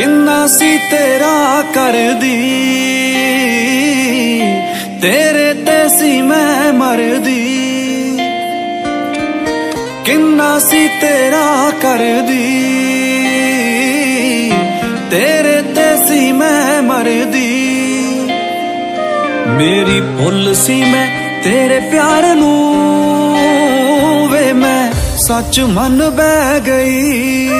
ਕਿੰਨਾ ਸੀ ਤੇਰਾ ਕਰਦੀ? ਤੇਰੇ ਤੇ ਸੀ ਮੈਂ ਮਰਦੀ। ਕਿੰਨਾ ਸੀ ਤੇਰਾ ਕਰਦੀ? ਤੇਰੇ ਤੇ ਸੀ ਮੈਂ ਮਰਦੀ। ਮੇਰੀ ਭੁੱਲ ਸੀ ਮੈਂ ਤੇਰੇ ਪਿਆਰ ਨੂੰ। ਵੇ ਮੈਂ ਸੱਚ ਮੰਨ ਬਹਿ ਗਈ।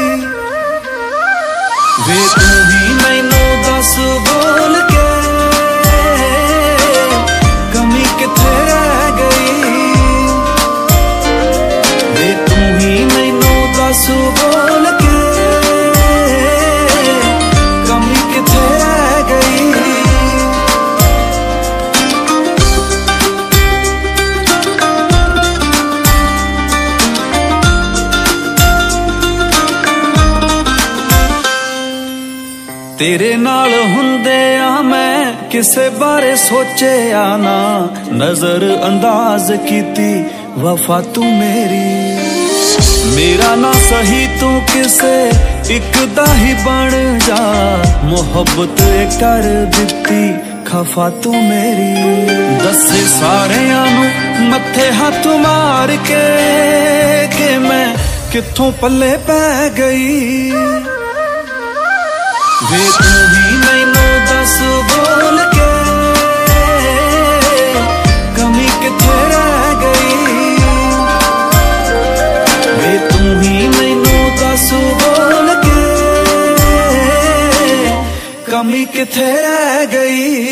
ਵੇ ਤੂੰ ਹੀ ਮੈਨੂੰ ਦੱਸ ਬੋਲ ਕੇ ਕਮੀ ਕਿੱਥੇ ਰਹਿ ਗਈ? ਵੇ ਤੂੰ ਹੀ ਮੈਨੂੰ ਦੱਸ ਕਿਸੇ ਬਾਰੇ ਸੋਚਿਆ ਨਾ। ਨਜ਼ਰ ਅੰਦਾਜ਼ ਕੀਤੀ, ਵਫਾ ਤੂੰ ਮੇਰੀ। ਮੇਰਾ ਨਾ ਸਹੀ ਤੂੰ ਕਿਸੇ, ਇੱਕ ਦਾ ਹੀ ਬਣ ਜਾ। ਮੁਹੱਬਤ ਕਰ ਦਿੱਤੀ, ਖਫਾ ਤੂੰ ਮੇਰੀ। ਦੱਸੇ ਸਾਰਿਆਂ ਨੂੰ ਮੱਥੇ ਹੱਥ ਮਾਰ ਕੇ, ਕਿ ਮੈਂ ਕਿੱਥੋਂ ਪੱਲੇ ਪੈ ਗਈ। ਵੇ ਤੂੰ ਹੀ ਕਿੱਥੇ ਰਹਿ ਗਈ?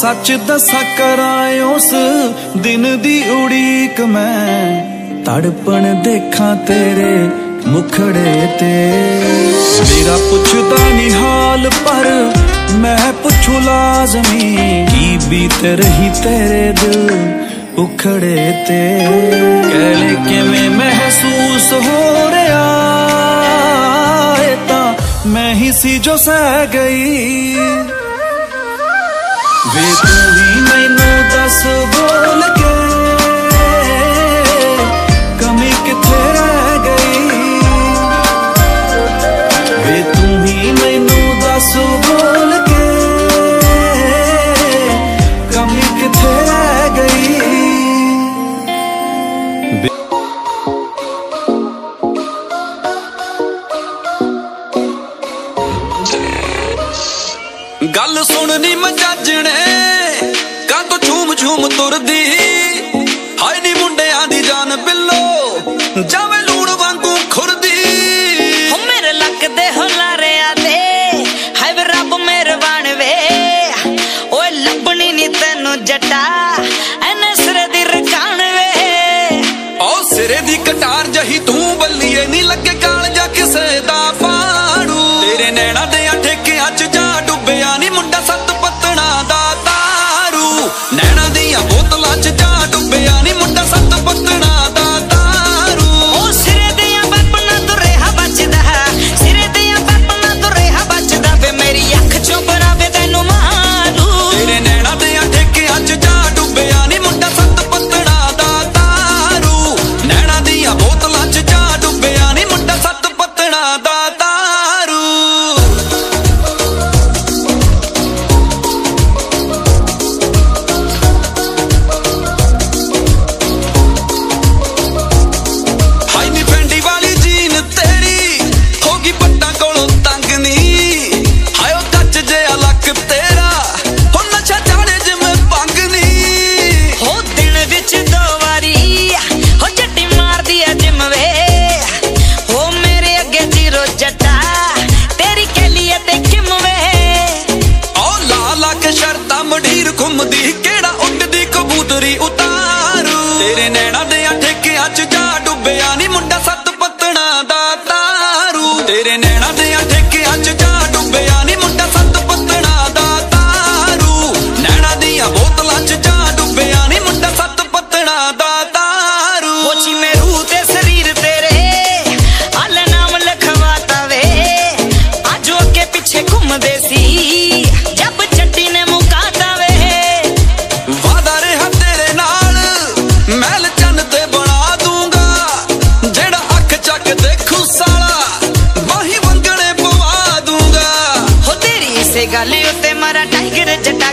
ਸੱਚ ਦੱਸਾਂ ਕਰਾਂ ਉਸ ਦਿਨ ਦੀ ਉਡੀਕ ਮੈਂ। ਤੜਪਣ ਦੇਖਾਂ ਤੇਰੇ ਮੁਖੜੇ ਤੇ। ਮੇਰਾ ਪੁੱਛਦਾ ਨਹੀਂ ਹਾਲ, ਪਰ ਮੈਂ ਪੁੱਛੂ ਲਾਜ਼ਮੀ, ਕੀ ਬੀਤ ਰਹੀ ਤੇਰੇ ਦਿਲ ਉਖੜੇ ਤੇ। ਕਹਿਲੇ ਕਿਵੇਂ ਮਹਿਸੂਸ ਹੋ ਰਿਹਾ ਏ ਤਾਂ ਮੈਂ ਹੀ ਸੀ ਜੋ ਸਹਿ ਗਈ। ਵੇ ਤੂੰ ਹੀ ਮੈਨੂੰ ਦੱਸ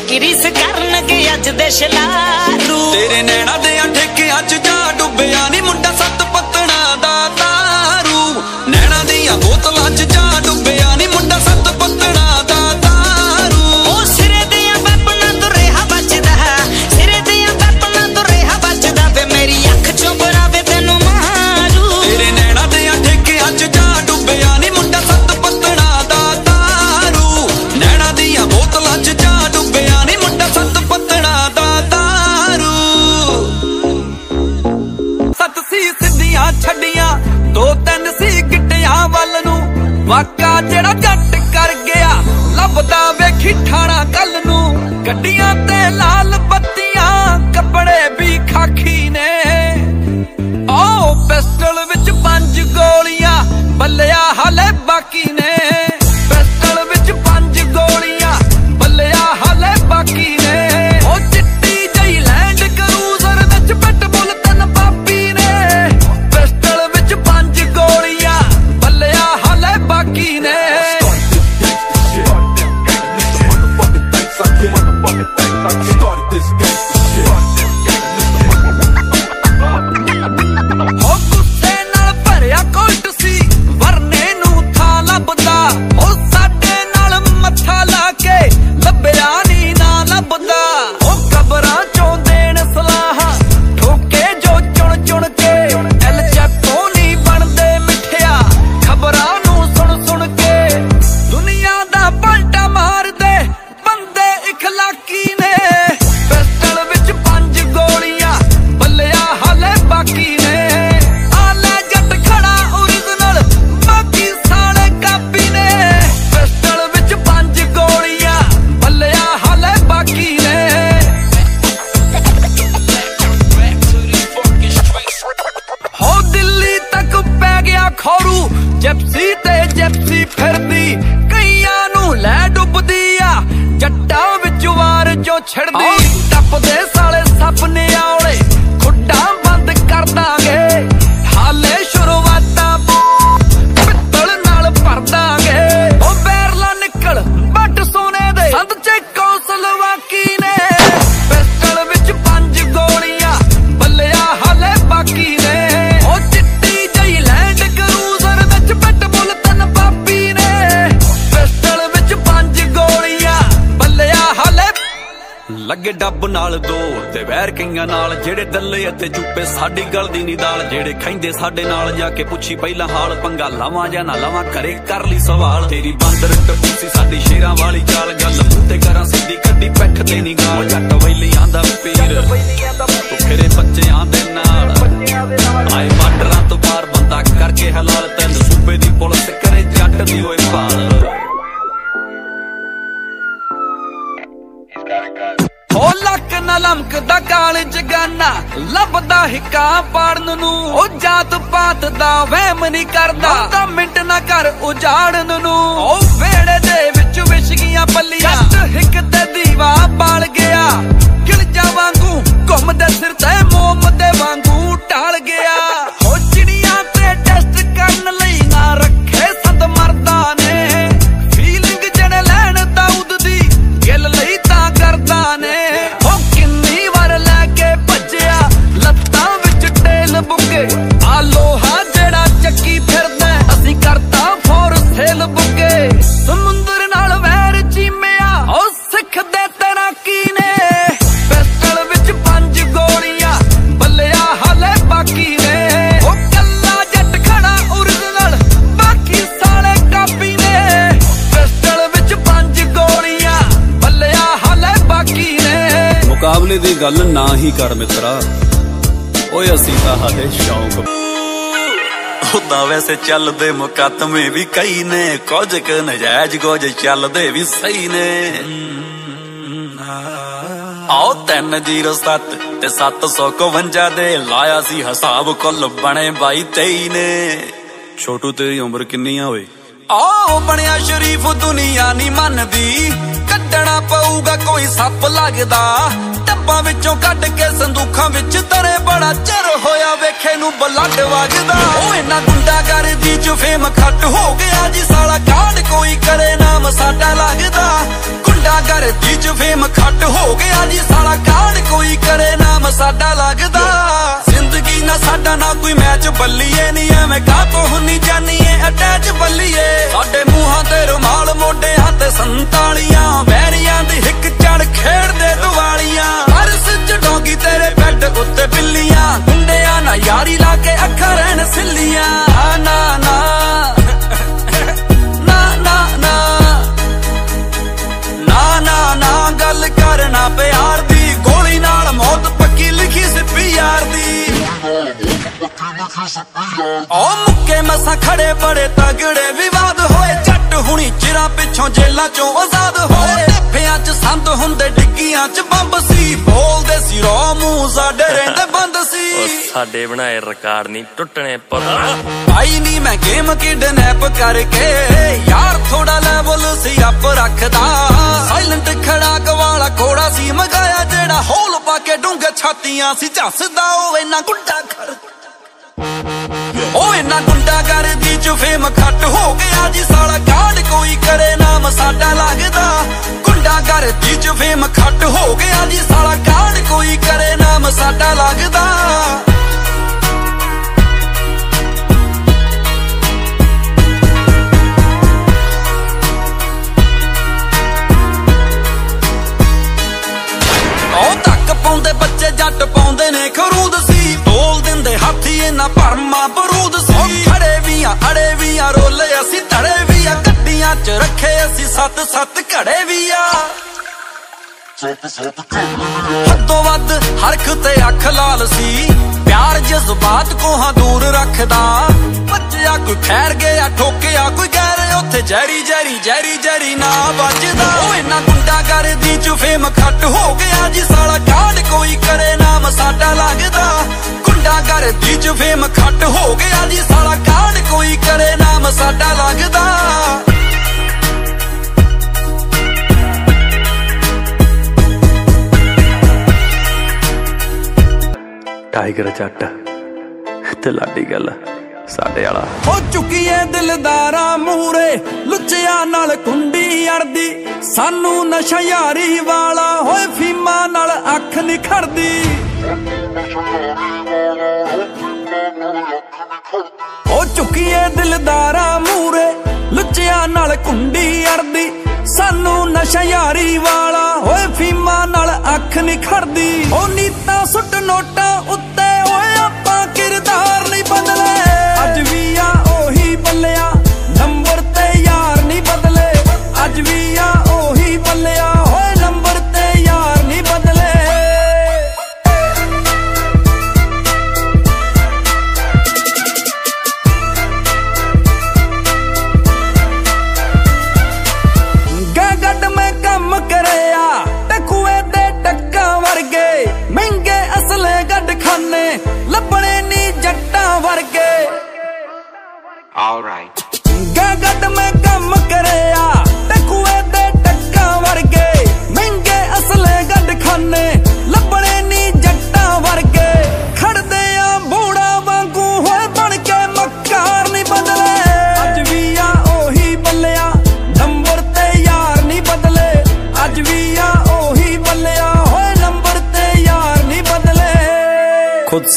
ਟਾਈਗਰ ਕਰਨਗੇ ਅੱਜ ਦੇ ਸ਼ਲਾਰੂ ਤੇਰੇ ਨੈਣਾ ਦੇ ਠੇਕੇ ਅੱਜ ਜਾ ਡੁੱਬਿਆ ਨਹੀਂ ਮੁੰਡਾ ਸੱਤ ਹੋ ਲੱਗੇ ਡੱਬ ਨਾਲ ਦੋ ਤੇ ਵੈਰ ਕਈਆਂ ਨਾਲ, ਜਿਹੜੇ ਦੱਲੇ ਅਤੇ ਚੁੱਪੇ ਸਾਡੀ ਗਲਦੀ ਨਹੀਂ ਦਾਲ ਜਿਹੜੇ ਖੈਂਦੇ ਸਾਡੇ ਨਾਲ ਜਾ ਕੇ ਪੁੱਛੀ ਪਹਿਲਾਂ ਹਾਲ, ਪੰਗਾ ਲਾਵਾਂ ਜਾਂ ਨਾ ਲਾਵਾਂ ਕਰੇ ਕਰ ਲਈ ਸਵਾਲ। ਤੇਰੀ ਬਾਂਦਰ ਟੱਪੂ ਸੀ ਸਾਡੀ ਸ਼ੇਰਾਂ ਵਾਲੀ ਚਾਲ, ਗੱਲ ਤੇ ਕਰਾਂ ਸਿੱਧੀ ਕੱਢੀ ਪੈਠ ਤੇ ਨਹੀਂ ਗਾਲ। ਜੱਟ ਵੈਲੀ ਆਂਦਾ ਪੀਰ, ਤੂੰ ਫਿਰੇ ਬੱਚਿਆਂ ਦੇ ਨਾਲ। ਆਏ ਬਾਰਡਰਾਂ ਤੋਂ ਪਾਰ ਬੰਦਾ ਕਰਕੇ ਹਲਾਲ, ਤੈਨੂੰ ਸੂਬੇ ਦੀ ਪੁਲਿਸ ਕਰੇ ਜੱਟ ਦੀ ਓਏ ਭਾਲ ਹੋ ਲੱਕ ਨਾ ਲਮਕਦਾ ਕਾਲ ਜਗਾਨਾ, ਲੱਭਦਾ ਹਿੱਕਾ ਪਾੜਨ ਨੂੰ, ਉਹ ਜਾਤ ਪਾਤ ਦਾ ਵਹਿਮ ਨਹੀਂ ਕਰਦਾ। ਤਾਂ ਮਿੰਟ ਨਾ ਕਰ ਉਜਾੜਨ ਨੂੰ। ਉਹ ਵੇੜੇ ਦੇ ਵਿੱਚ ਵਿਛ ਪੱਲੀਆਂ। ਹਿੱਕ ਤੇ ਦੀਵਾ ਬਾਲ ਗਿਆ। ਗਿਲਜਾ ਵਾਂਗੂ ਘੁੰਮਦੇ ਸਿਰ ਤੇ ਮੋਮ ਦੇ ਵਾਂਗੂ ਟਾਲ ਗਿਆ। ਹੋ ਚਿੜੀਆਂ ਸੇਲ ਬੁੱਗੇ ਸਮੁੰਦਰ ਨਾਲ ਵੈਰ ਚੀਮਿਆ। ਉਹ ਸਿੱਖਦੇ ਤੈਰਾਕੀ ਨੇ। ਪਿਸਟਲ ਵਿੱਚ ਪੰਜ ਗੋਲੀਆਂ। ਬੱਲਿਆ ਹਲੇ ਬਾਕੀ ਨੇ। ਉਹ ਕੱਲਾ ਜੱਟ ਖੜਾ ਓਰੀਜਨਲ ਬਾਕੀ ਸਾਲੇ ਕਾਪੀ ਨੇ। ਪਿਸਟਲ ਵਿੱਚ ਪੰਜ ਗੋਲੀਆਂ। ਬੱਲਿਆ ਹਲੇ ਬਾਕੀ ਨੇ। ਮੁਕਾਬਲੇ ਦੀ ਗੱਲ ਨਾ ਹੀ ਕਰ ਮਿੱਤਰਾ। ਓਏ ਅਸੀਂ ਤਾਂ ਹਲੇ ਸ਼ੌਂਕ ਉਦਾਂ ਵੈਸੇ ਚੱਲਦੇ ਮੁਕੱਦਮੇ ਵੀ ਕਈ ਨੇ। ਕੁਝ ਕੁ ਨਜਾਇਜ਼ ਕੁਝ ਚੱਲਦੇ ਵੀ ਸਹੀ ਨੇ। ਆਓ 307 ਤੇ 751 ਦੇ ਲਾਇਆ ਸੀ ਹਿਸਾਬ ਕੁੱਲ ਬਣੇ 22 23 ਨੇ। ਛੋਟੂ ਤੇਰੀ ਉਮਰ ਕਿੰਨੀ ਆ ਓਏ ਆਓ ਬਣਿਆ ਸ਼ਰੀਫ ਦੁਨੀਆ ਨਹੀਂ ਮੰਨਦੀ। ਕੱਢਣਾ ਪਊਗਾ ਕੋਈ ਸੱਪ ਲੱਗਦਾ। ਟੱਬਾਂ ਵਿੱਚੋਂ ਕੱਢ ਕੇ ਸੰਦੂਖਾਂ ਵਿੱਚ ਤਰੇ ਬੜਾ ਚਿਰ ਹੋਇਆ ਵੇਖੇ ਨੂੰ ਬਲੱਡ ਵਗਦਾ ਉਹ ਇਹਨਾਂ ਗੁੰਡਾਗਰਦੀ ਚ ਫੇਮ ਖੱਟ ਹੋ ਗਿਆ ਜੀ, ਸਾਲਾ ਕਾਂਡ ਕੋਈ ਕਰੇ ਨਾਮ ਸਾਡਾ ਲੱਗਦਾ। ਗੁੰਡਾ ਚ ਫੇਮ ਖੱਟ ਹੋ ਗਿਆ ਜੀ, ਸਾਲਾ ਕਾਣ ਕੋਈ ਕਰੇ ਨਾਮ ਸਾਡਾ ਲੱਗਦਾ। ਜ਼ਿੰਦਗੀ ਨਾ ਸਾਡਾ, ਨਾ ਕੋਈ ਮੈਚ ਬੱਲੀਏ ਨਹੀਂ ਐਵੇਂ ਕਾਤੋਂ ਹੁੰਨੀ ਜਾਨੀਏ ਅਟੈਚ ਬੱਲੀਏ। ਸਾਡੇ ਮੂੰਹਾਂ ਤੇ ਰੁਮਾਲ ਮੋਢਿਆਂ ਤੇ ਸੰਤਾਲੀਆਂ ਵੈਰੀਆਂ ਦੀ ਹਿੱਕ ਚੜ ਖੇਡਦੇ ਦੁਆਲੀਆਂ ਮਸਾ ਖੜੇ ਬੜੇ ਤਗੜੇ ਵਿਵਾਦ ਹੋਏ। ਜੱਟ ਹੁਣੀ ਚਿਰਾਂ ਪਿੱਛੋਂ ਜੇਲਾਂ ਚੋਂ ਆਜ਼ਾਦ ਹੋਏ। ਟੱਫਿਆਂ 'ਚ ਸੰਤ ਹੁੰਦੇ ਡਿੱਗੀਆਂ 'ਚ ਬੰਬ ਸੀ। ਬੋਲਦੇ ਸੀ ਰੋ ਮੂੰਹ ਸਾਡੇ ਰਹਿੰਦੇ ਬੰਦ ਸੀ। ਸਾਡੇ ਬਣਾਏ ਰਿਕਾਰਡ ਨਹੀਂ ਟੁੱਟਣੇ ਪਰ ਭਾਈ ਨਹੀਂ ਮੈਂ ਗੇਮ ਕਿਡਨੈਪ ਕਰਕੇ ਯਾਰ ਥੋੜਾ ਲੈਵਲ ਸੀ ਅਪ ਰੱਖਦਾ। ਸਾਇਲੈਂਟ ਖੜਾ ਗਵਾਲਾ ਕੋੜਾ ਸੀ ਮਗਾਇਆ ਜਿਹੜਾ ਹੋਲ ਪਾ ਕੇ ਡੂੰਘ ਛਾਤੀਆਂ ਸੀ। ਝੱਸਦਾ ਉਹ ਇਹਨਾਂ ਗੁੰਡਾ ਕਰ ਉਹ ਇਹਨਾਂ ਗੁੰਡਾ ਕਰਦੀ ਚ ਫੇਮ ਖੱਟ ਹੋ ਗਿਆ ਜੀ ਸਾਲਾ, ਕਾਂਡ ਕੋਈ ਕਰੇ ਨਾਮ ਸਾਡਾ ਲੱਗਦਾ। ਗੁੰਡਾ ਕਰਦੀ ਚ ਫੇਮ ਖੱਟ ਹੋ ਗਿਆ ਜੀ ਸਾਲਾ, ਕਾਂਡ ਕੋਈ ਕਰੇ ਨਾਮ ਸਾਡਾ ਲੱਗਦਾ। ਉਹ ਤੱਕ ਪਾਉਂਦੇ ਬੱਚੇ, ਜੱਟ ਪਾਉਂਦੇ ਨੇ, ਖਰੂਦ ਇਹਨਾਂ ਭਰਮਾ ਬਰੂਦ ਸੀ। ਖੜੇ ਵੀ ਆ ਅੜੇ ਵੀ ਆ ਰੋਲੇ ਅਸੀਂ ਧੜੇ ਵੀ ਆ। ਗੱਡੀਆਂ 'ਚ ਰੱਖੇ ਅਸੀਂ ਸੱਤ ਸੱਤ ਘੜੇ ਵੀ ਆ। ਹੱਦੋਂ ਵੱਧ ਹਰਖ ਤੇ ਅੱਖ ਲਾਲ ਸੀ। ਪਿਆਰ ਜਜ਼ਬਾਤ ਕੋਹਾਂ ਦੂਰ ਰੱਖਦਾ। ਬੱਚਿਆ ਕੋਈ ਖੈਰ ਗਿਆ ਠੋਕਿਆ ਕੋਈ ਗੈਰ। ਉੱਥੇ ਜੈਰੀ ਜੈਰੀ ਜੈਰੀ ਜੈਰੀ ਨਾ ਵੱਜਦਾ। ਉਹ ਇਹਨਾਂ ਗੁੰਡਾ ਕਰਦੀ ਚ ਫੇਮ ਖੱਟ ਹੋ ਗਿਆ ਜੀ। ਸਾਲਾ ਕਾਂਡ ਕੋਈ ਕਰੇ ਨਾਮ ਸਾਡਾ ਲੱਗਦਾ। ਗੁੰਡਾ ਕਰਦੀ ਚ ਫੇਮ ਖੱਟ ਹੋ ਗਿਆ ਜੀ, ਸਾਲਾ ਕਾਂਡ ਕੋਈ ਕਰੇ ਨਾਮ ਸਾਡਾ ਲੱਗਦਾ। ਟਾਈਗਰ ਜੱਟ ਤੇ ਲਾਡੀ ਗੱਲ ਸਾਡੇ ਵਾਲਾ। ਹੋ ਚੁੱਕੀਏ ਦਿਲਦਾਰਾਂ ਮੂਰੇ ਲੁੱਚਿਆਂ ਨਾਲ ਕੁੰਡੀ ਅੜਦੀ। ਸਾਨੂੰ ਨਸ਼ਾ ਯਾਰੀ ਵਾਲਾ, ਹੋਏ ਫੀਮਾ ਨਾਲ ਅੱਖ ਨਿਖੜਦੀ ਹੋ ਚੁੱਕੀਏ ਦਿਲਦਾਰਾਂ ਮੂਰੇ ਲੁੱਚਿਆਂ ਨਾਲ ਕੁੰਡੀ ਅੜਦੀ। ਸਾਨੂੰ ਨਸ਼ਾ ਯਾਰੀ ਵਾਲਾ, ਹੋਏ ਫੀਮਾ ਨਾਲ ਅੱਖ ਨਿਖੜਦੀ ਉਹ ਨੀਤਾ ਸੁੱਟ ਨੋਟਾਂ ਉੱਤੇ, ਓਏ ਆਪਾਂ ਕਿਰਦਾਰ ਨਹੀਂ ਬਦਲੇ। ਬੱਲਿਆ।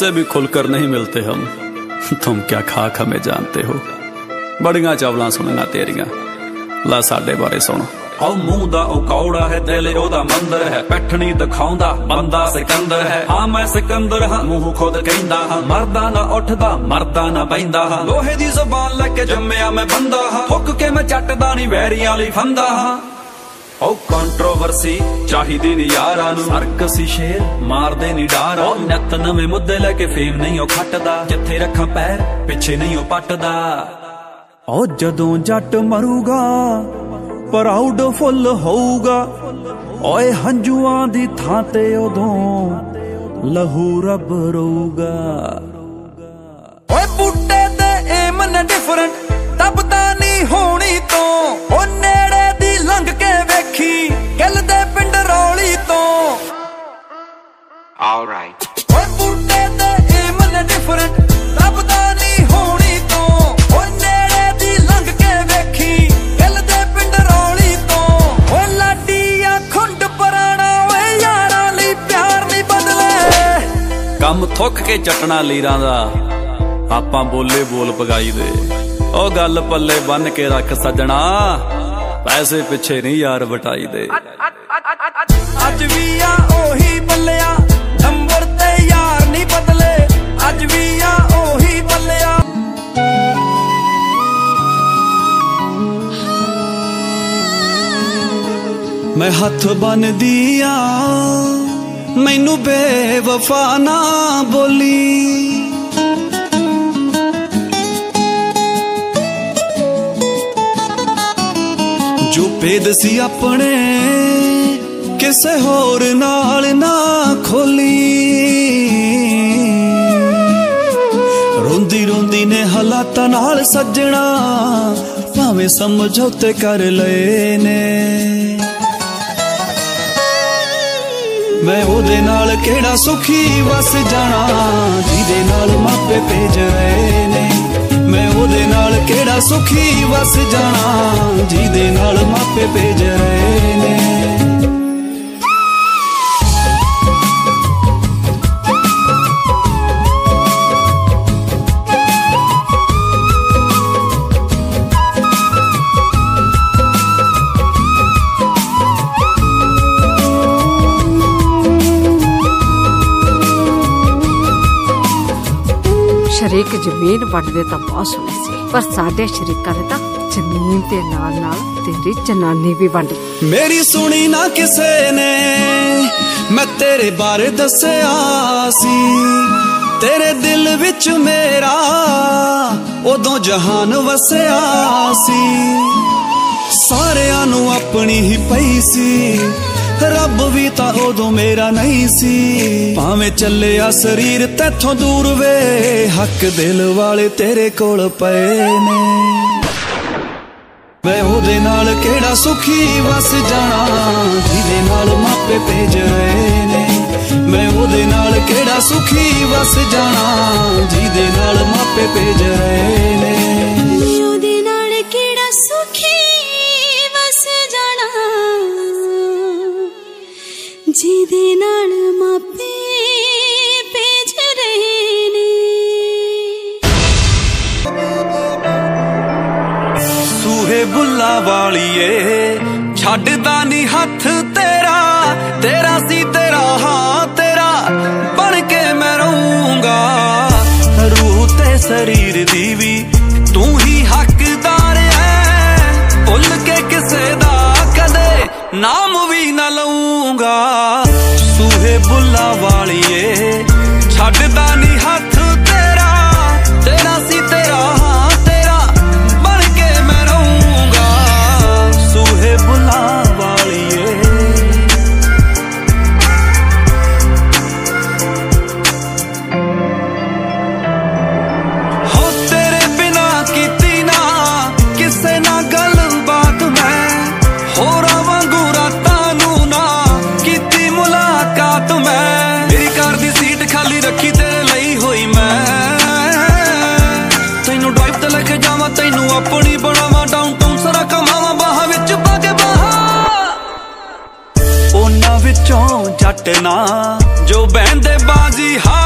खुद से भी खुलकर नहीं मिलते हम तुम क्या खाक हमें जानते हो ਬੜੀਆਂ ਚਾਵਲਾਂ ਸੁਣਨਾ ਤੇਰੀਆਂ ਲਾ ਸਾਡੇ ਬਾਰੇ ਸੁਣ ਉਹ ਮੂੰਹ ਦਾ ਉਹ ਕੌੜਾ ਹੈ ਦਿਲ ਉਹਦਾ ਮੰਦਰ ਹੈ ਪੈਠਣੀ ਦਿਖਾਉਂਦਾ ਬੰਦਾ ਸਿਕੰਦਰ ਹੈ ਹਾਂ ਮੈਂ ਸਿਕੰਦਰ ਹਾਂ ਮੂੰਹ ਖੁਦ ਕਹਿੰਦਾ ਹਾਂ ਮਰਦਾ ਨਾ ਉੱਠਦਾ ਮਰਦਾ ਨਾ ਬੈਂਦਾ ਹਾਂ ਲੋਹੇ ਦੀ ਜ਼ਬਾਨ ਲੈ ਕੇ ਜੰਮਿਆ ਮੈਂ ਬੰਦਾ ਹਾਂ ਫੁੱਕ ਕੇ ਮੈਂ ਚੱਟਦਾ ਨਹੀਂ ਵੈਰੀਆਂ ਲਈ ਫੰਦਾ ਹਾਂ ਉਹ ਕੰਟਰੋਵਰਸੀ ਚਾਹੀਦੀ ਨਹੀਂ ਯਾਰਾਂ ਨੂੰ। ਸਰਕਸੀ ਸ਼ੇਰ ਮਾਰਦੇ ਨਹੀਂ ਡਾਰ ਉਹ ਨਿਤ ਨਵੇਂ ਮੁੱਦੇ ਲੈ ਕੇ ਫੇਮ ਨਹੀਂ, ਉਹ ਖੱਟਦਾ। ਜਿੱਥੇ ਰੱਖਾਂ ਪੈਰ, ਪਿੱਛੇ ਨਹੀਂ, ਉਹ ਪੱਟਦਾ। ਉਹ ਜਦੋਂ ਜੱਟ ਮਰੂਗਾ ਪ੍ਰਾਊਡ ਫੁੱਲ ਹੋਊਗਾ। ਓਏ ਹੰਝੂਆਂ ਦੀ ਥਾਂ ਤੇ ਉਦੋਂ ਲਹੂ ਰੱਬ ਰੋਊਗਾ। ਓਏ ਬੂਟੇ ਤੇ ਏਮ ਡਿਫਰੈਂਟ ਤਬਦਾ ਨਹੀਂ ਹੋਣੀ ਤੋਂ। ਉਹ ਲੰਘ ਕੇ ਵੇਖੀ ਗੱਲ ਦੇ ਪਿੰਡ ਰੌਲੀ ਤੋਂ। ਆਲਰਾਈਟ ਓਏ ਬੂਟੇ ਤੇ ਕੇ ਪਿਆਰ ਨਹੀਂ ਬਦਲੇ। ਕੰਮ ਥੁੱਕ ਕੇ ਚਟਣਾ ਲੀਰਾਂ ਦਾ ਆਪਾਂ ਬੋਲੇ ਬੋਲ ਪਗਾਈ ਦੇ। ਉਹ ਗੱਲ ਪੱਲੇ ਬੰਨ ਕੇ ਰੱਖ ਸੱਜਣਾ। ਪੈਸੇ ਪਿੱਛੇ ਨਹੀਂ ਯਾਰ ਵਟਾਈ ਦੇ। ਅੱਜ ਵੀ ਆ ਉਹੀ ਬੱਲਿਆ, ਨੰਬਰ ਤੇ ਯਾਰ ਨਹੀਂ ਬਦਲੇ। ਅੱਜ ਵੀ ਆ ਉਹੀ ਬੱਲਿਆ। ਮੈਂ ਹੱਥ ਬੰਨਦੀ ਆ, ਮੈਨੂੰ ਬੇਵਫਾ ਨਾ ਬੋਲੀ। ਜੋ ਭੇਦ ਸੀ ਆਪਣੇ, ਕਿਸੇ ਹੋਰ ਨਾਲ ਨਾ ਖੋਲੀ। ਰੋਂਦੀ ਰੋਂਦੀ ਨੇ ਹਾਲਾਤਾਂ ਨਾਲ ਸੱਜਣਾ, ਭਾਵੇਂ ਸਮਝੌਤੇ ਕਰ ਲਏ ਨੇ। ਮੈਂ ਉਹਦੇ ਨਾਲ ਕਿਹੜਾ ਸੁਖੀ ਵਸ ਜਾਣਾ, ਜਿਹਦੇ ਨਾਲ ਮਾਪੇ ਭੇਜ ਰਹੇ ਨੇ। ਮੈਂ ਉਹਦੇ ਨਾਲ ਕਿਹੜਾ ਸੁਖੀ ਵਸ ਜਾਣਾ ਜਿਹਦੇ ਨਾਲ ਮਾਪੇ ਭੇਜ ਰਹੇ ਨੇ। ਸ਼ਰੀਕ ਜ਼ਮੀਨ ਵੰਡਦੇ ਤਾਂ ਬਹੁਤ ਸੁਣੇ ਸੀ। ਪਰ ਸਾਡੇ ਸ਼ਰੀਕਾਂ ਨੇ ਤਾਂ ਜ਼ਮੀਨ ਦੇ ਨਾਲ ਨਾਲ ਤੇਰੀ ਜਨਾਨੀ ਵੀ ਵੰਡ ਮੇਰੀ ਸੁਣੀ ਨਾ ਕਿਸੇ ਨੇ, ਮੈਂ ਤੇਰੇ ਬਾਰੇ ਦੱਸਿਆ ਸੀ। ਤੇਰੇ ਦਿਲ ਵਿੱਚ ਮੇਰਾ ਉਦੋਂ ਜਹਾਨ ਵਸਿਆ ਸੀ। ਸਾਰਿਆਂ ਨੂੰ ਆਪਣੀ ਹੀ ਪਈ ਸੀ। ਰੱਬ ਵੀ ਤਾਂ ਉਦੋਂ ਮੇਰਾ ਨਹੀਂ ਸੀ। ਭਾਵੇਂ ਚੱਲਿਆ ਸਰੀਰ ਤੇਥੋਂ ਦੂਰ ਵੇ, ਹੱਕ ਦਿਲ ਵਾਲੇ ਤੇਰੇ ਕੋਲ ਪਏ ਨੇ। ਮੈਂ ਉਹਦੇ ਨਾਲ ਕਿਹੜਾ ਸੁਖੀ ਵਸ ਜਾਣਾ, ਜਿਹਦੇ ਨਾਲ ਮਾਪੇ ਭੇਜ ਰਹੇ ਨੇ। ਮੈਂ ਉਹਦੇ ਨਾਲ ਕਿਹੜਾ ਸੁਖੀ ਵਸ ਜਾਣਾ, ਜਿਹਦੇ ਨਾਲ ਮਾਪੇ ਭੇਜ ਰਹੇ ਨੇ। ਜਿਹਦੇ ਨਾਲ ਮਾਪੇ ਭੇਜ ਰਹੇ ਨੇ। ਸੂਹੇ ਬੁੱਲਾ ਵਾਲੀਏ ਛੱਡਦਾ ਨਹੀਂ ਹੱਥ ਵਿੱਚੋਂ ਜੋ ਬਹਿੰਦੇ ਬਾਜੀ ਹਾਰ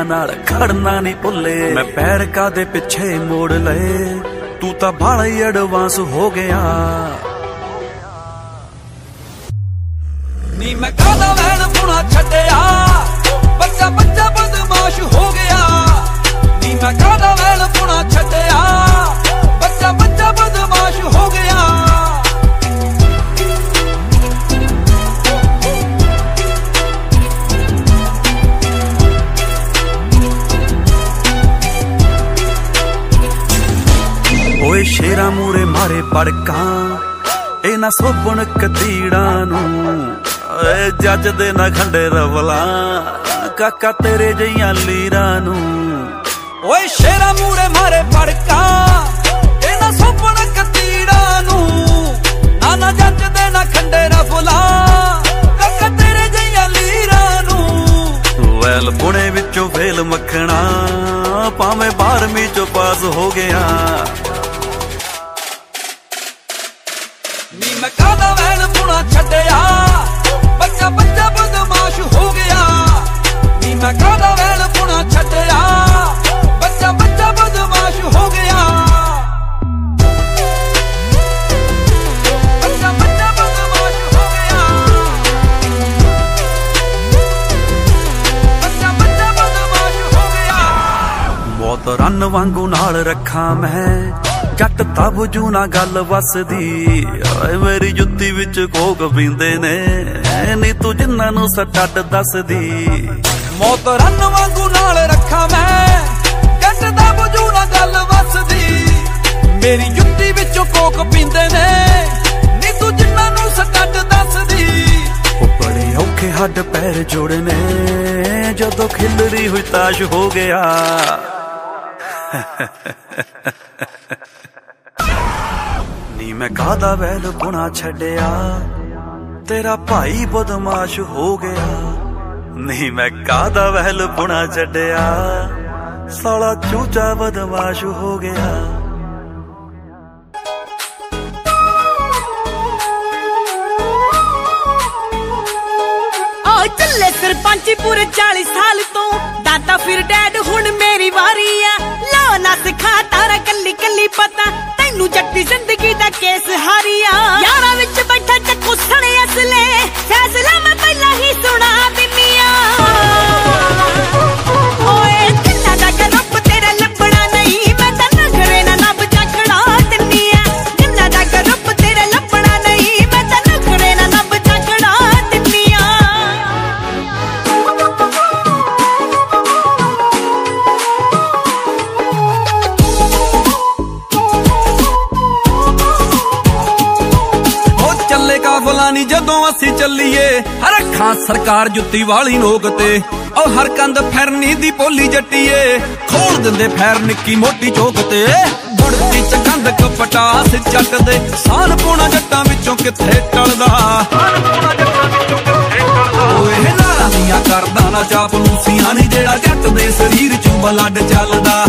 ਨਹੀਂ ਨਾਲ ਖੜਨਾ ਨਹੀਂ ਭੁੱਲੇ। ਮੈਂ ਪੈਰ ਕਾਦੇ ਪਿੱਛੇ ਮੋੜ ਲਏ? ਤੂੰ ਤਾਂ ਬਾਲਾ ਹੀ ਐਡਵਾਂਸ ਹੋ ਗਿਆ। ਮਾਰੇ ਪੜਕਾਂ ਸੋਪਣ ਕਤੀੜਾਂ ਨੂੰ। ਓਏ ਜੱਜ ਦੇ ਨਾ ਖੰਡੇ ਰਵਲਾ, ਕਾਕਾ ਤੇਰੇ ਜਈਆਂ ਲੀਰਾਂ ਨੂੰ। ਓਏ ਸ਼ੇਰਾ ਮੂਰੇ ਮਾਰੇ ਪੜਕਾ ਵੈਲ ਪੁਣੇ ਵਿੱਚੋਂ ਫੇਲ ਮੱਖਣਾ, ਭਾਵੇਂ 12ਵੀਂ ਚੋਂ ਪਾਸ ਹੋ ਗਿਆ। ਮੈਂ ਕਾਦਾ ਵੈਣ ਪੁਣਾ ਛੱਡਿਆ? ਬੱਚਾ ਬੱਚਾ ਬਦਮਾਸ਼ ਹੋ ਗਿਆ। ਬੱਚਾ ਬੱਚਾ ਬਦਮਾਸ਼ ਹੋ ਗਿਆ। ਬੱਚਾ ਬੱਚਾ ਬਦਮਾਸ਼ ਹੋ ਗਿਆ। ਬਹੁਤ ਰਨ ਵਾਂਗੂ ਨਾਲ ਰੱਖਾਂ ਮੈਂ। ਜੱਟ ਤਬ ਜੂ ਨਾ ਗੱਲ ਵਸਦੀ। ਓਏ ਮੇਰੀ ਜੁੱਤੀ ਵਿੱਚ ਕੋਕ ਪੀਂਦੇ ਨੇ। ਨੀ ਤੂੰ ਜਿੰਨਾਂ ਨੂੰ ਸਟੱਡ ਦੱਸਦੀ। ਮੌਤ ਰਨ ਵਾਂਗੂ ਨਾਲ ਰੱਖਾਂ ਮੈਂ। ਜੱਟ ਦਾ ਨਾ ਗੱਲ ਵਸਦੀ। ਮੇਰੀ ਜੁੱਤੀ ਵਿੱਚੋਂ ਕੋਕ ਪੀਂਦੇ ਨੇ। ਨੀ ਤੂੰ ਜਿੰਨਾਂ ਨੂੰ ਸਟੱਡ ਦੱਸਦੀ। ਉਹ ਬੜੇ ਔਖੇ ਹੱਡ ਪੈਰ ਜੋੜਨੇ ਜਦੋਂ ਖਿਲਰੀ ਹੋਈ ਤਾਸ਼ ਹੋ ਗਿਆ। ਨੀ ਮੈਂ ਕਾਦਾ ਵੈਲ ਪੁਣਾ ਛੱਡਿਆ। ਤੇਰਾ ਭਾਈ ਬਦਮਾਸ਼ ਹੋ ਗਿਆ। ਨਹੀਂ ਮੈਂ ਕਾਦਾ ਵਹਿਲ ਪੁਣਾ ਛੱਡਿਆ? ਸਾਲਾ ਚੂਚਾ ਬਦਮਾਸ਼ ਹੋ ਗਿਆ। ਆ ਚੱਲੇ ਸਰਪੰਚ ਪੂਰੇ 40 ਸਾਲ ਤੋਂ, ਦਾਦਾ ਫਿਰ ਡੈਡ, ਹੁਣ ਮੇਰੀ ਵਾਰੀ ਆ। ਲਾ ਨਾ ਸਿਖਾ ਤਾਰਾ ਕੱਲੀ ਕੱਲੀ ਪਤਾ, ਤੈਨੂੰ ਜੱਟੀ ਜ਼ਿੰਦਗੀ ਦਾ ਕੇਸ ਹਾਰੀਆ। ਯਾਰਾਂ ਵਿੱਚ ਬੈਠਾ ਚੱਕੂ ਸਣੇ ਅਸਲੇ, ਫੈਸਲਾ ਮੈਂ ਪਹਿਲਾਂ ਹੀ ਸੁਣ ਅਸੀਂ ਚੱਲੀਏ। ਹਰ ਅੱਖਾਂ ਸਰਕਾਰ ਜੁੱਤੀ ਵਾਲੀ ਨੋਕ ਤੇ। ਉਹ ਹਰ ਕੰਦ ਫਿਰਨੀ ਦੀ ਪੋਲੀ ਜੱਟੀਏ। ਖੋਲ ਦਿੰਦੇ ਫੈਰ ਨਿੱਕੀ ਮੋਟੀ ਚੋਕ ਤੇ। ਗੁੜਤੀ ਚ ਕੰਧ ਕਪਟਾਸ ਜੱਟ ਦੇ ਪੋਣਾ ਜੱਟਾਂ ਵਿੱਚੋਂ ਕਿੱਥੇ ਟਲਦਾ। ਓਏ ਨਾਰਾਂ ਦੀਆਂ ਕਰਦਾ ਨਾ ਚਾਪ ਚਾਪਲੂਸੀਆਂ ਨੀ ਜਿਹੜਾ ਜੱਟ ਦੇ ਸਰੀਰ ਚੋਂ ਬਲੱਡ ਚੱਲਦਾ।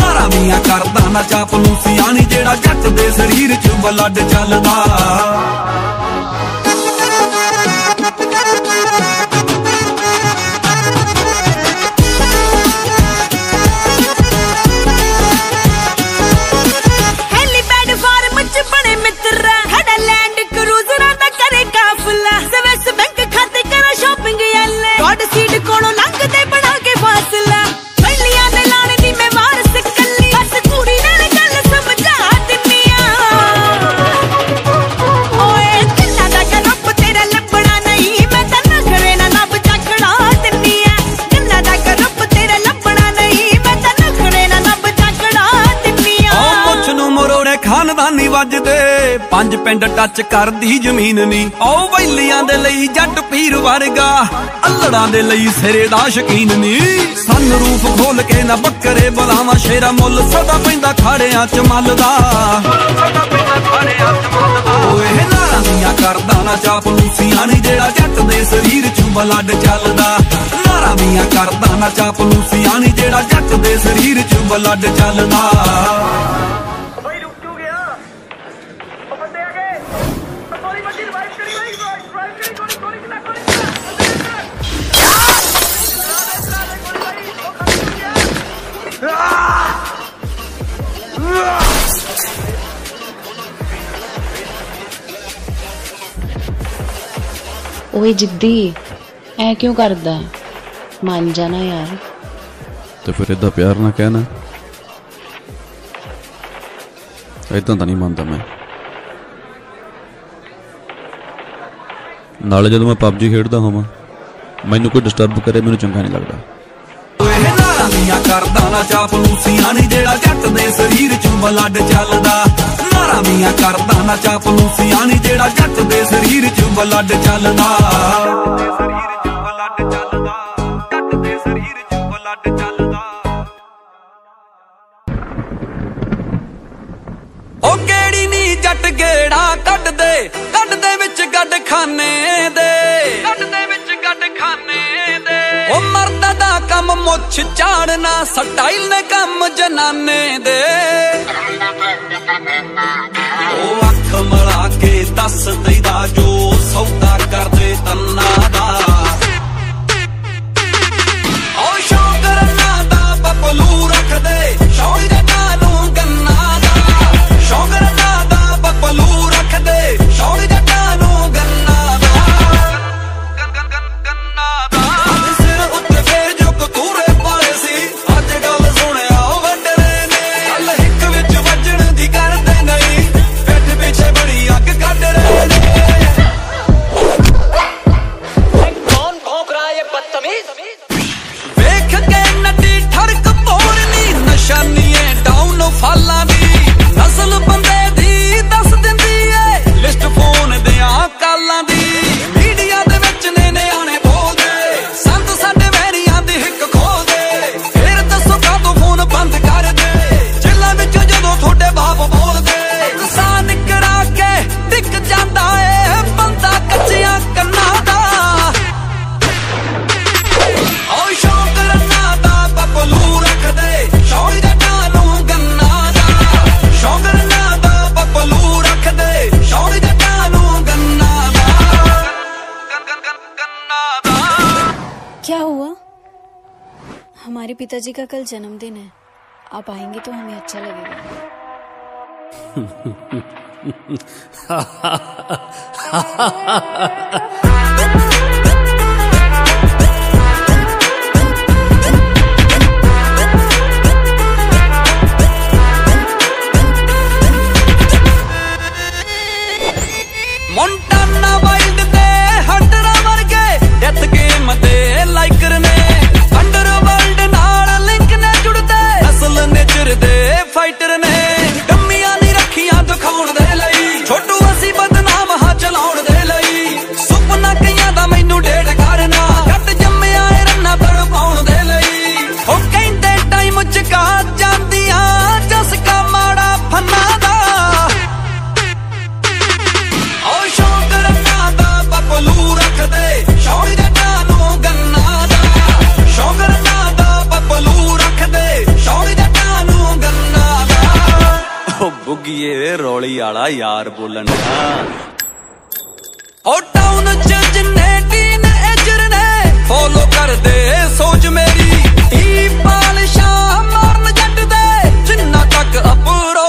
ਨਾਰਾ ਦੀਆਂ ਕਰਦਾ ਨਾ ਚਾਪ ਚਾਪਲੂਸੀਆਂ ਨੀ ਜਿਹੜਾ ਜੱਟ ਦੇ ਸਰੀਰ ਚੋਂ ਬਲੱਡ ਚੱਲਦਾ। ਪੰਜ ਪਿੰਡ ਟੱਚ ਕਰਦੀ ਜ਼ਮੀਨ ਨੀ। ਉਹ ਵੈਲੀਆਂ ਦੇ ਲਈ ਜੱਟ ਪੀਰ ਵਰਗਾ, ਅਲੜਾਂ ਦੇ ਲਈ ਸਿਰੇ ਦਾ ਸ਼ਕੀਨ ਨੀ। ਸੰਨ ਰੂਪ ਖੋਲ ਕੇ ਨਾ ਬੱਕਰੇ ਬੁਲਾਵਾ, ਸ਼ੇਰਾ ਮੁੱਲ ਸਦਾ ਪੈਂਦਾ ਖਾੜਿਆਂ ਚ ਮੱਲਦਾ। ਓਏ ਨਾਰਾਂ ਦੀਆਂ ਕਰਦਾ ਨਾ ਚਾਪਲੂਸੀਆਂ ਨੀ ਜਿਹੜਾ ਜੱਟ ਦੇ ਸਰੀਰ ਚ ਬਲੱਡ ਚੱਲਦਾ। ਨਾਰਾਂ ਦੀਆਂ ਕਰਦਾ ਨਾ ਚਾਪਲੂਸੀਆਂ ਨੀ ਜਿਹੜਾ ਜੱਟ ਦੇ ਸਰੀਰ ਚ ਬਲੱਡ ਚੱਲਦਾ। ਓਏ ਜਿੱਦੀ ਐ ਕਿਉਂ ਕਰਦਾ? ਮੰਨ ਜਾਣਾ ਯਾਰ। ਤੇ ਫਿਰ ਇਦਾਂ ਪਿਆਰ ਨਾਲ ਕਹਿਣਾ। ਇਦਾਂ ਤਾਂ ਨਹੀਂ ਮੰਨਦਾ ਮੈਂ। ਨਾਲੇ ਜਦੋਂ ਮੈਂ ਪਬਜੀ ਖੇਡਦਾ ਹੋਵਾਂ ਮੈਨੂੰ ਕੋਈ ਡਿਸਟਰਬ ਕਰੇ ਮੈਨੂੰ ਚੰਗਾ ਨਹੀਂ ਲੱਗਦਾ। ਕਰਦਾ ਨਾ ਚਾਪਲੂਸੀਆਂ ਨੀ ਜਿਹੜਾ ਜੱਟ ਦੇ ਸਰੀਰ ਚੋਂ ਬਲੱਡ ਚੱਲਦਾ। ਨਾਰਾਂ ਕਰਦਾ ਨਾ ਚਾਪਲੂਸੀਆਂ ਨੀ ਜਿਹੜਾ ਜੱਟ ਦੇ ਸਰੀਰ ਚੋਂ ਬਲੱਡ ਚੱਲਦਾ। ਉਹ ਕਿਹੜੀ ਨੀ ਜੱਟ ਗੇੜਾ ਕੱਢਦੇ? ਕੱਢਦੇ ਵਿੱਚ ਗੱਡ ਖਾਨੇ ਦੇ। ਕੱਢ ਦੇ ਵਿੱਚ ਗੱਡ ਖਾਨੇ ਉਹ ਮਰਦ ਦਾ ਕੰਮ ਮੁੱਛ ਝਾੜਨਾ ਸਟਾਈਲ ਨੇ ਕੰਮ ਜਨਾਨੇ ਦੇ। ਉਹ ਅੱਖ ਮਲਾ ਕੇ ਦੱਸ ਦੇਦਾ ਜੋ ਸੌਦਾ कल जन्मदिन है आप आएंगे तो हमें अच्छा लगेगा ਦਾ ਉਹ ਬੁੱਗੀਏ ਵਾਲਾ ਯਾਰ ਬੋਲਣ ਦਾ। ਓ ਟਾਊਨ ਚ ਜਿੰਨੇ ਟੀਨ ਏਜਰ ਨੇ ਫੋਲੋ ਕਰਦੇ ਸੋਚ ਮੇਰੀ। ਈ ਪਾਲਸ਼ਾਂ ਮਾਰਨ ਜੱਟ ਦੇ, ਜਿੰਨਾ ਤੱਕ ਅਪਰੋਚ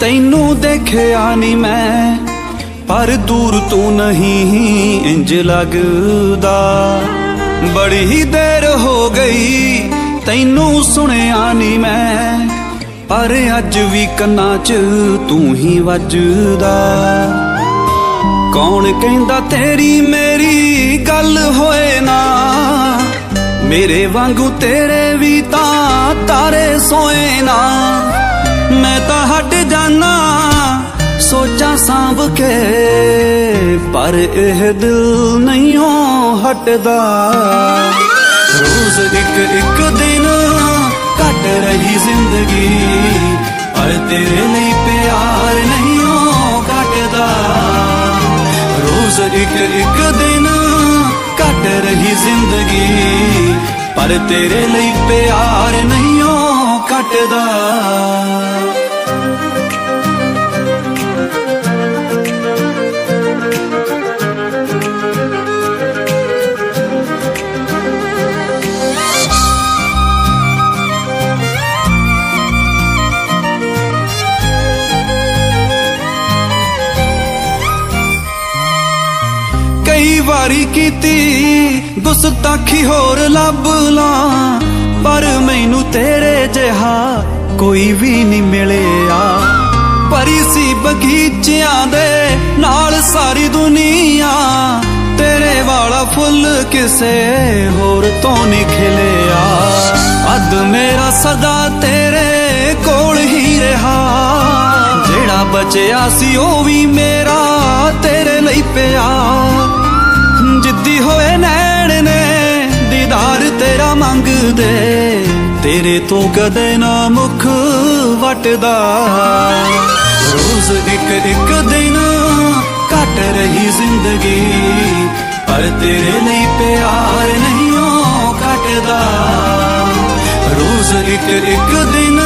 ਤੈਨੂੰ ਦੇਖਿਆ ਨਹੀਂ ਮੈਂ, ਪਰ ਦੂਰ ਤੂੰ ਨਹੀਂ ਇੰਜ ਲੱਗਦਾ। ਬੜੀ ਹੀ ਦੇਰ ਹੋ ਗਈ, ਤੈਨੂੰ ਸੁਣਿਆ ਨਹੀਂ ਮੈਂ, ਪਰ ਅੱਜ ਵੀ ਕੰਨਾਂ 'ਚ ਤੂੰ ਹੀ ਵੱਜਦਾ। ਕੌਣ ਕਹਿੰਦਾ ਤੇਰੀ ਮੇਰੀ ਗੱਲ ਹੋਏ ਨਾ, ਮੇਰੇ ਵਾਂਗੂ ਤੇਰੇ ਵੀ ਤਾਂ ਤਾਰੇ ਸੋਏ ਨਾ। ਸੋਚਾਂ ਸਾਂਭ ਕੇ, ਪਰ ਇਹ ਦਿਲ ਨਹੀਂ ਹੋ ਹਟਦਾ। ਰੋਜ਼ ਇੱਕ ਇੱਕ ਦਿਨ ਕੱਟ ਰਹੀ ਜ਼ਿੰਦਗੀ, ਪਰ ਤੇਰੇ ਲਈ ਪਿਆਰ ਨਹੀਂ ਹੋ ਕੱਟਦਾ ਰੋਜ਼ ਇੱਕ ਇੱਕ ਦਿਨ ਕੱਟ ਰਹੀ ਜ਼ਿੰਦਗੀ, ਪਰ ਤੇਰੇ ਲਈ ਪਿਆਰ ਨਹੀਂ ਹੋ ਕੱਟਦਾ ਵਾਰੀ ਕੀਤੀ, ਗੁਸਤਾਖੀ ਹੋਰ ਲੱਭ ਲਾਂ। ਪਰ ਮੈਨੂੰ ਤੇਰੇ ਜਿਹਾ ਕੋਈ ਵੀ ਨਹੀਂ ਮਿਲਿਆ। ਪਰੀ ਸੀ ਬਗੀਚਿਆਂ ਦੇ ਨਾਲ ਸਾਰੀ ਦੁਨੀਆ, ਤੇਰੇ ਵਾਲਾ ਫੁੱਲ ਕਿਸੇ ਹੋਰ ਤੋਂ ਨਹੀਂ ਖਿਲਿਆ। ਅੱਧ ਮੇਰਾ ਸਦਾ ਤੇਰੇ ਕੋਲ ਹੀ ਰਿਹਾ। ਜਿਹੜਾ ਬਚਿਆ ਸੀ ਉਹ ਵੀ ਮੇਰਾ, ਤੇਰੇ ਲਈ ਪਿਆ। ਜਿੱਦੀ ਹੋਏ ਨੈਣ ਨੇ, ਦੀਦਾਰ ਤੇਰਾ ਮੰਗਦੇ। ਤੇਰੇ ਤੋਂ ਕਦੇ ਨਾ ਮੁਖ ਵਟਦਾ। ਰੋਜ਼ ਇੱਕ ਇੱਕ ਦਿਨ ਕੱਟ ਰਹੀ ਜ਼ਿੰਦਗੀ, ਪਰ ਤੇਰੇ ਲਈ ਪਿਆਰ ਨਹੀਂ ਉਹ ਕੱਟਦਾ ਰੋਜ਼ ਇੱਕ ਇੱਕ ਦਿਨ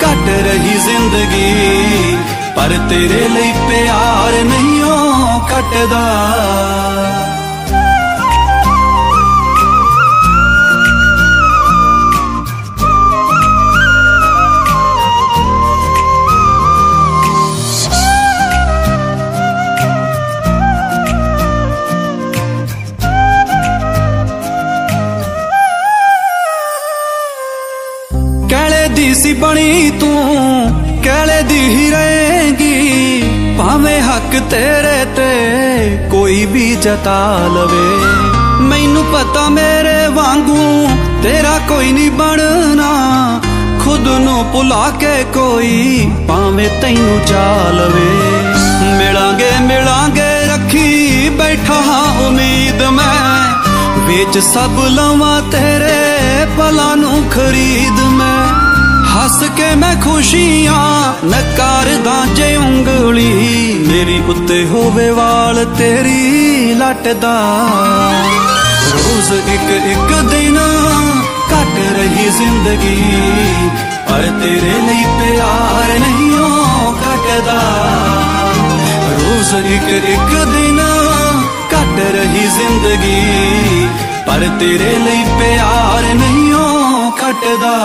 ਕੱਟ ਰਹੀ ਜ਼ਿੰਦਗੀ, ਪਰ ਤੇਰੇ ਲਈ ਪਿਆਰ ਨਹੀਂ ਉਹ ਕੱਟਦਾ ਬਣੀ ਤੂੰ ਕਹਿਲੇ ਦੀ ਹੀ ਰਹੇਗੀ। ਭਾਵੇਂ ਹੱਕ ਤੇਰੇ ਤੇ ਕੋਈ ਵੀ ਜਤਾ ਲਵੇ। ਮੈਨੂੰ ਪਤਾ ਮੇਰੇ ਵਾਂਗੂ ਤੇਰਾ ਕੋਈ ਨਹੀਂ ਬਣਨਾ। ਖੁਦ ਨੂੰ ਭੁਲਾ ਕੇ ਕੋਈ ਭਾਵੇਂ ਤੈਨੂੰ ਚਾ ਲਵੇ। ਮਿਲਾਂਗੇ ਮਿਲਾਂਗੇ, ਰੱਖੀ ਬੈਠਾ ਹਾਂ ਉਮੀਦ ਮੈਂ। ਵਿੱਚ ਸਭ ਲਵਾਂ ਤੇਰੇ ਪਲਾਂ ਨੂੰ ਖਰੀਦ ਮੈਂ। ਹੱਸ ਕੇ ਮੈਂ ਖੁਸ਼ੀਆਂ ਨਕਾਰਦਾ ਜੇ ਉਂਗਲੀ, ਮੇਰੀ ਉੱਤੇ ਹੋਵੇ ਵਾਲ ਤੇਰੀ ਲੱਟਦਾ ਰੋਜ਼ ਇੱਕ ਇੱਕ ਦਿਨ ਕੱਟ ਰਹੀ ਜ਼ਿੰਦਗੀ, ਪਰ ਤੇਰੇ ਲਈ ਪਿਆਰ ਨਹੀਂ ਉਹ ਘਟਦਾ। ਰੋਜ਼ ਇੱਕ ਇੱਕ ਦਿਨ ਕੱਟ ਰਹੀ ਜ਼ਿੰਦਗੀ, ਪਰ ਤੇਰੇ ਲਈ ਪਿਆਰ ਨਹੀਂ ਹੋ ਕੱਟਦਾ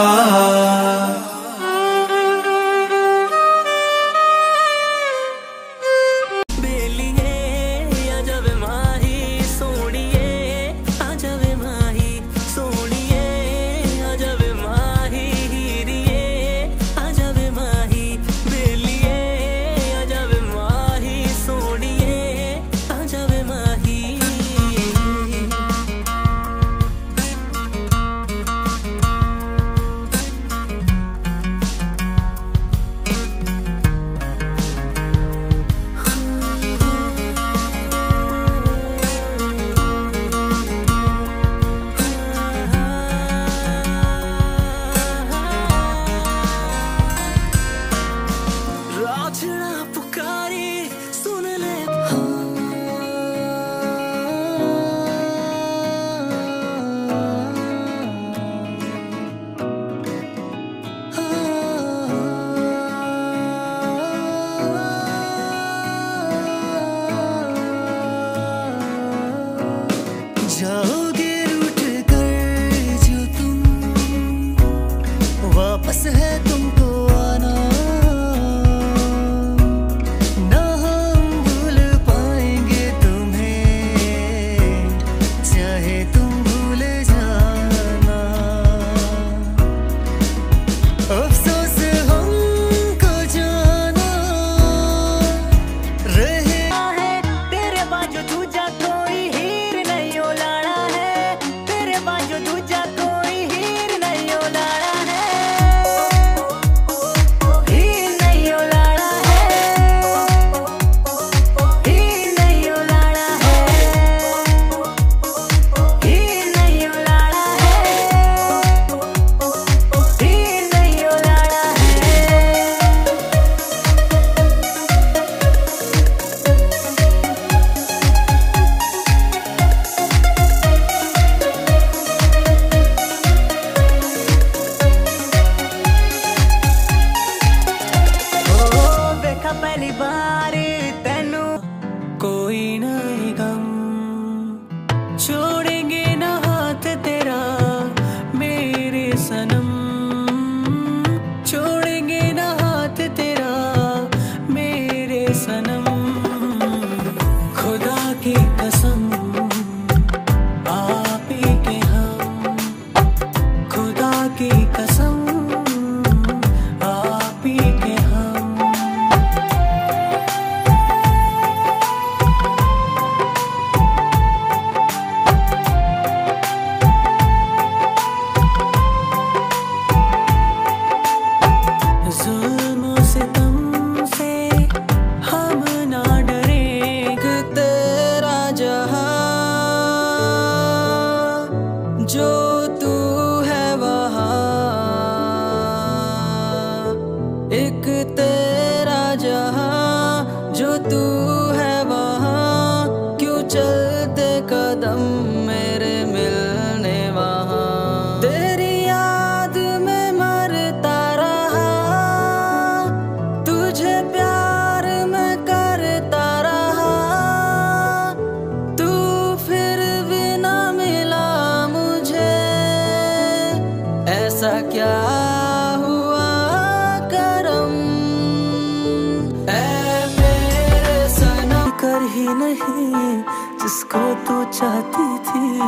नहीं, जिसको तू तो चाहती थी।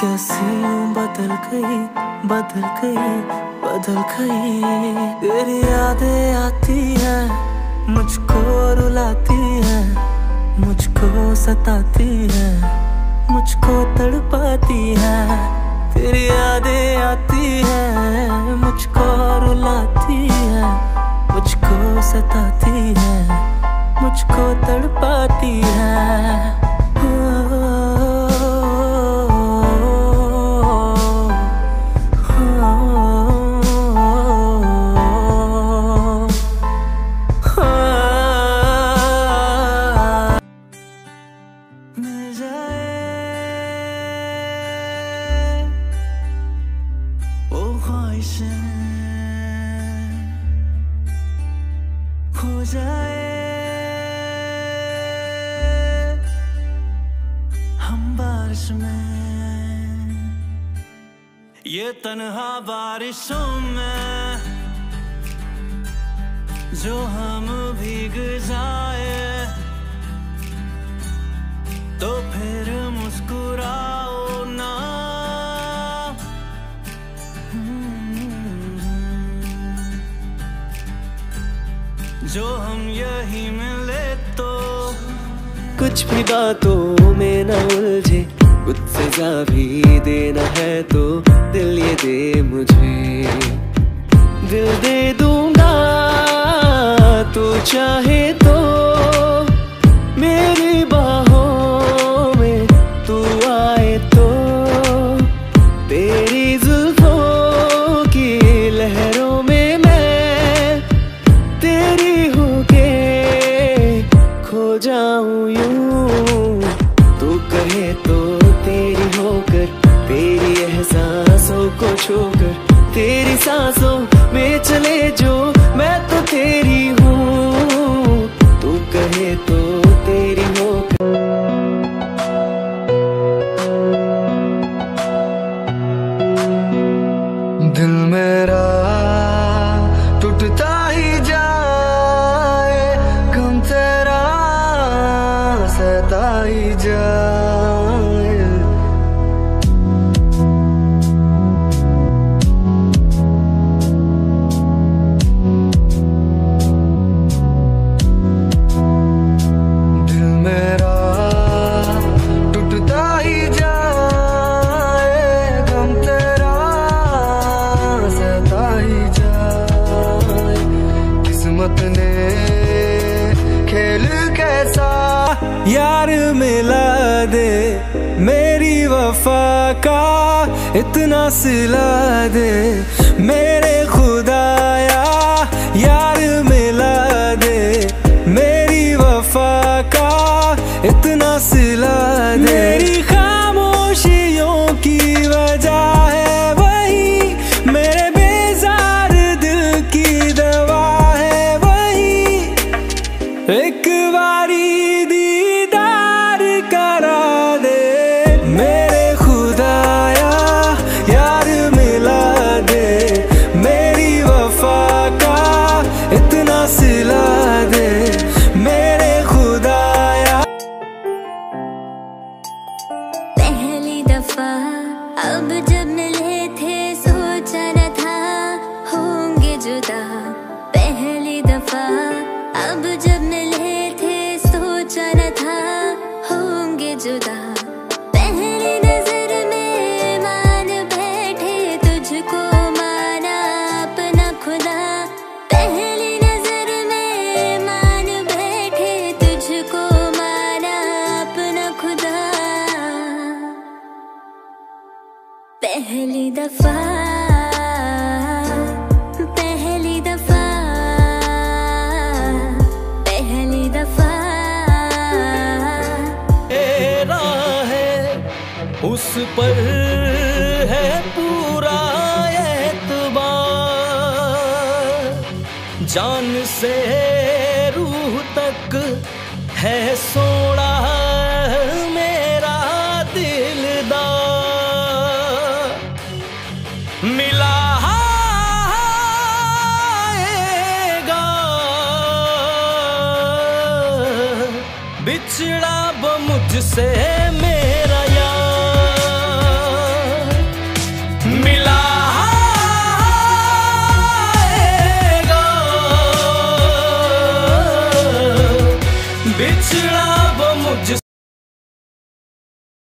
कैसे यूँ बदल गई बदल गई बदल गई। तेरी यादें आती हैं, मुझको रुलाती हैं, मुझको सताती हैं, मुझको तड़पाती हैं। तेरी यादें आती हैं, मुझको रुलाती हैं, मुझको सताती हैं। मुझको तड़पाती है बारिशों में जो हम भीग जाए तो फिर मुस्कुराओ ना जो हम यही मिले तो कुछ भी बातों में न उलझे कुछ सजा भी देना है तो दिल ये दे मुझे दिल दे दूंगा तू चाहे 死了